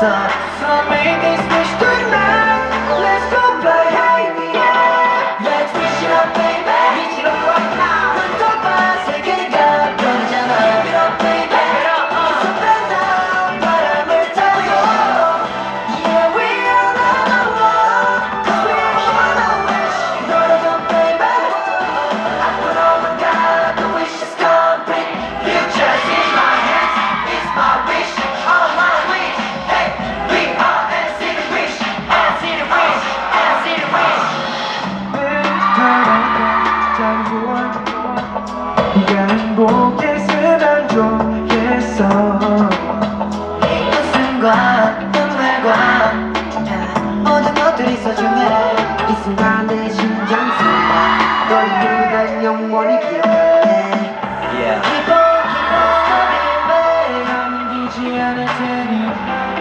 So, So make this 행복했음 안 좋겠어 웃음과 눈물과 모든 것들이 소중해 이 순간 내 심장 속과 널 위한 영원히 기억할게 yeah. Keep 남기지 않을 테니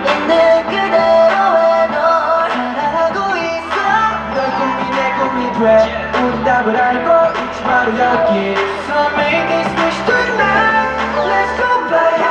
있는 그대로의 널 사랑하고 있어 널 꿈이 내 꿈이 돼 우리 답을 알고 있지 바로 여기 So make it Hallelujah.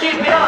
que pena.